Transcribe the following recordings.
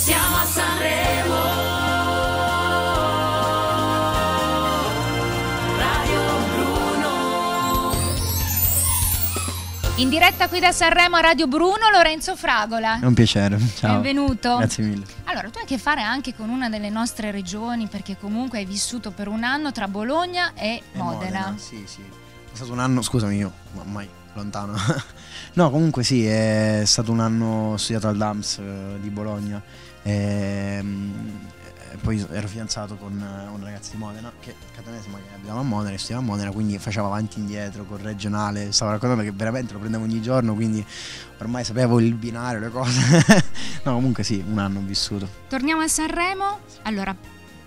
Siamo a Sanremo. Radio Bruno. In diretta qui da Sanremo a Radio Bruno, Lorenzo Fragola. È un piacere. Ciao. Benvenuto. Grazie mille. Allora, tu hai a che fare anche con una delle nostre regioni perché comunque hai vissuto per un anno tra Bologna e E Modena. Sì, sì. È stato un anno, scusami io, ma ormai lontano. no, comunque sì, è stato un anno studiato al DAMS eh, di Bologna. Ehm, E, poi ero fidanzato con una ragazza di Modena, che catanese ma che abitava a Modena, studiava a Modena, quindi facevo avanti e indietro col regionale. Stavo raccontando che veramente lo prendevo ogni giorno, quindi ormai sapevo il binario, le cose. no, comunque sì, un anno ho vissuto. Torniamo a Sanremo. Allora,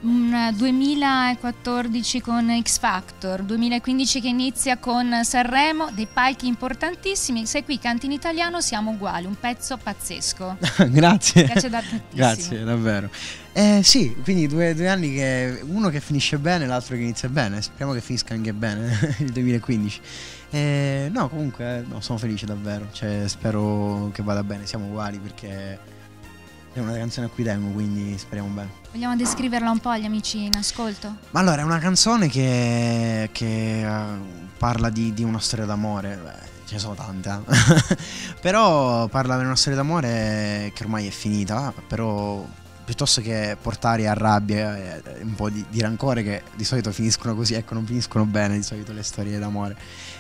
un 2014 con X Factor, 2015 che inizia con Sanremo, dei palchi importantissimi. Sei qui, canti in italiano, siamo uguali, un pezzo pazzesco. Grazie. Grazie, davvero. Eh, sì, quindi due, due anni che uno che finisce bene, l'altro che inizia bene. Speriamo che finisca anche bene il 2015. Eh, no, comunque, no, sono felice davvero. Cioè, spero che vada bene. Siamo uguali perché è una canzone a cui tengo, quindi speriamo bene. Vogliamo descriverla un po' agli amici in ascolto? Ma allora, è una canzone che, che, eh, parla di, di una storia d'amore. Beh, ce ne sono tante, eh. però parla di una storia d'amore che ormai è finita, però piuttosto che portare a rabbia e un po' di, di rancore che di solito finiscono così, ecco, non finiscono bene di solito le storie d'amore.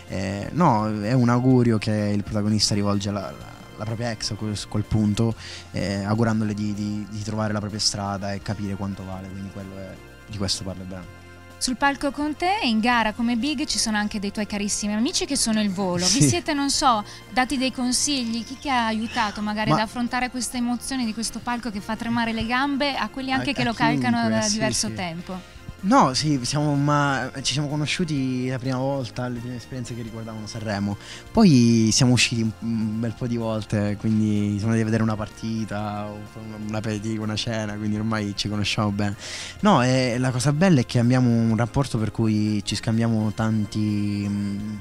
Eh, no, è un augurio che il protagonista rivolge alla, alla- alla propria ex a quel, punto, eh, augurandole di, di- di trovare la propria strada e capire quanto vale, quindi quello è, di questo parla bene. Sul palco con te, in gara come Big, ci sono anche dei tuoi carissimi amici che sono il volo. Vi Sì. siete, non so, dati dei consigli? Chi ti ha aiutato magari Ma- ad affrontare queste emozioni di questo palco che fa tremare le gambe a quelli anche A- che a lo calcano chiunque, da sì, diverso sì. tempo? No, sì, siamo, ma ci siamo conosciuti la prima volta, le prime esperienze che riguardavano Sanremo. Poi siamo usciti un, bel po' di volte, quindi siamo andati a vedere una partita, un aperitivo, una cena, quindi ormai ci conosciamo bene. No, e la cosa bella è che abbiamo un rapporto per cui ci scambiamo tanti, mh,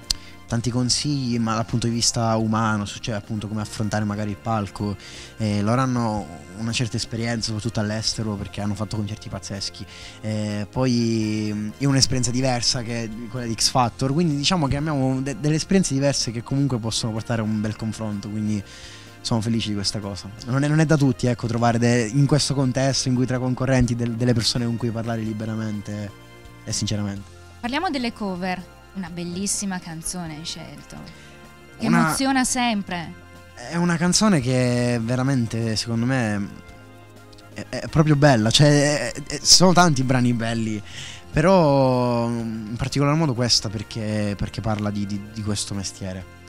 tanti consigli, ma dal punto di vista umano, cioè appunto come affrontare magari il palco. Eh, loro hanno una certa esperienza, soprattutto all'estero, perché hanno fatto concerti pazzeschi. Eh, poi io ho un'esperienza diversa che è quella di X Factor, quindi diciamo che abbiamo de- delle esperienze diverse che comunque possono portare a un bel confronto, quindi sono felice di questa cosa. Non è, non è da tutti ecco, trovare de- in questo contesto in cui tra concorrenti del- delle persone con cui parlare liberamente e sinceramente. Parliamo delle cover. Una bellissima canzone hai scelto. Che Una- emoziona sempre. È una canzone che veramente, secondo me, è, è proprio bella. Cioè, è- è- sono tanti brani belli, però in particolar modo questa perché, perché parla di, di- di questo mestiere.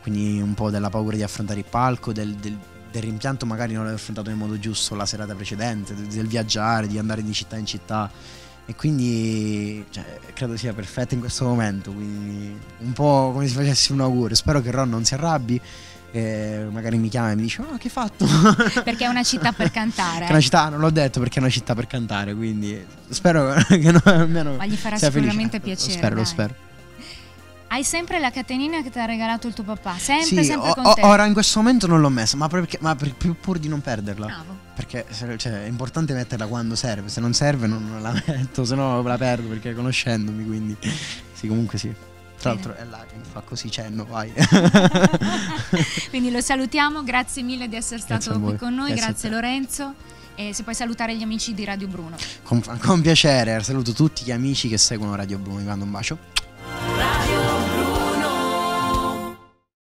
Quindi un po' della paura di affrontare il palco, del, del- del rimpianto magari non aver affrontato nel modo giusto la serata precedente, del, del viaggiare, di andare di città in città. E quindi cioè, credo sia perfetta in questo momento. Quindi un po' come se facessi un augurio. Spero che Ron non si arrabbi. E magari mi chiama e mi dice: Oh, che hai fatto? Perché è una città per cantare. È una città, non l'ho detto perché è una città per cantare. Quindi spero che no, almeno. Ma gli farà sia felice. sicuramente Lo piacere, spero, lo dai. spero. Hai sempre la catenina che ti ha regalato il tuo papà. Sempre, Sì, sempre o- con o- te. ora in questo momento non l'ho messa, ma, perché, ma per- pur- di non perderla. Bravo. Perché cioè, è importante metterla quando serve, se non serve non non la metto, se no la perdo perché conoscendomi, quindi sì, comunque sì. Tra l'altro è là che mi fa così cenno, vai. Quindi lo salutiamo, grazie mille di essere stato qui con noi, Grazie grazie. Lorenzo. E se puoi salutare gli amici di Radio Bruno. con, con piacere, saluto tutti gli amici che seguono Radio Bruno, vi mando un bacio.